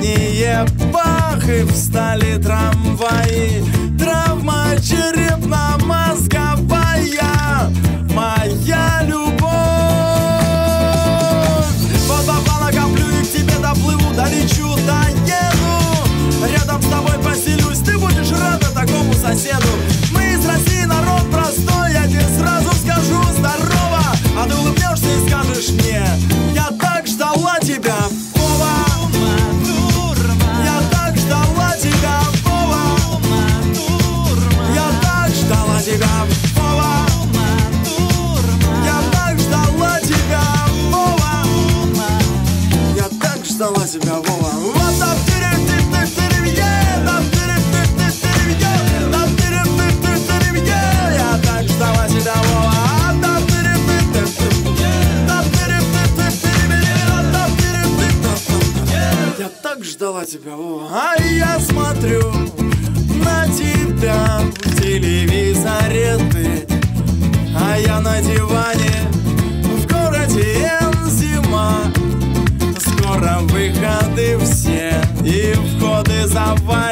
Синее бах и встали трамваи. Травма черепно-мозговая. Моя любовь. Вот попала, коплю и к тебе доплыву Долечу, доеду. Рядом с тобой снова тебя, Вова. Вот там Я так ждала тебя, Вова. Я так ждала тебя, Вова. А я смотрю входы все и входы завалены.